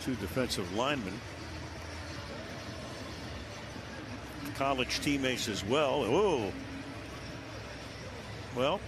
two defensive linemen. College teammates as well. Oh, well,